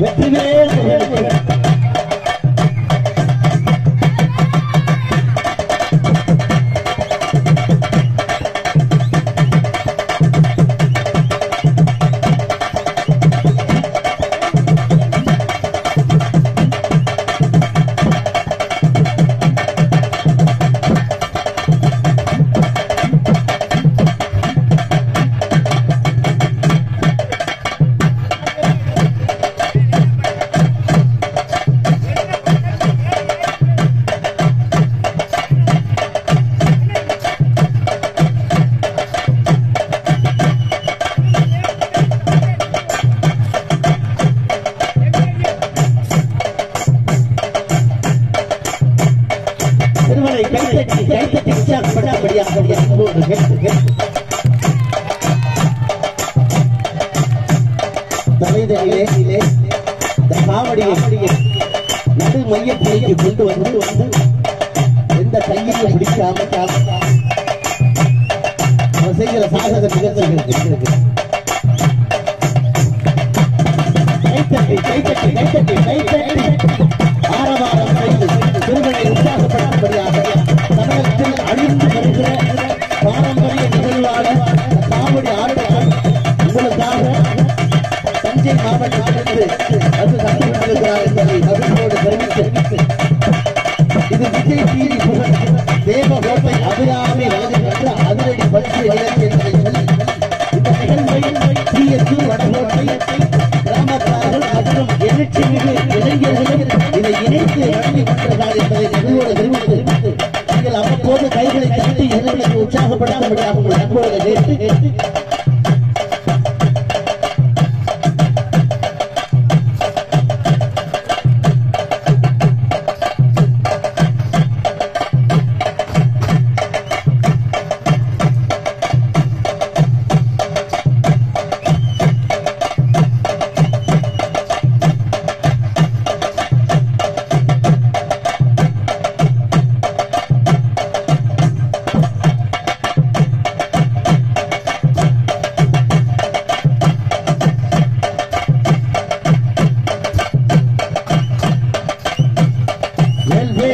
ਵੇਖੀ ਵੇ ਵੇਖੀ கைத்தட்டி கைத்தட்டி உற்சாகப்படுத்தபடியாக அன்போடு கேட்டு கேட்டு தலைதலிலே இந்த காவடியை நடு மையத்திலேக்கு கொண்டு வந்து வந்து எந்த கையையும் பிடிக்காம செய்கிற சாகச நிகழ்ச்சிகள் இருக்கு கைத்தட்டி கைத்தட்டி கைத்தட்டி கைத்தட்டி. ஆரவாரம். பாரம்பரிய நிகழ்வான இந்த உங்களுக்காக தஞ்சை மாவட்டத்திலிருந்து அது கண்டுபிடித்திருக்கிறார் என்பதை மகிழ்ச்சியோடு தெரிவித்து இது விஜய் டிவி புகழ். அபிராமி வழங்குகின்ற அதிரடி பரிசு என்பதை சொல்லி இந்த நிகழ்வை வடகோட்டை கிராமத்தார்கள் மற்றும் எழுச்சி மிகு இளைஞர்களும் இதை இணைத்து வழங்கி கொண்டிருக்கிறார் என்பதை நிகழ்வோடு டாப்பு டாப்பு டாப்பு டாப்பு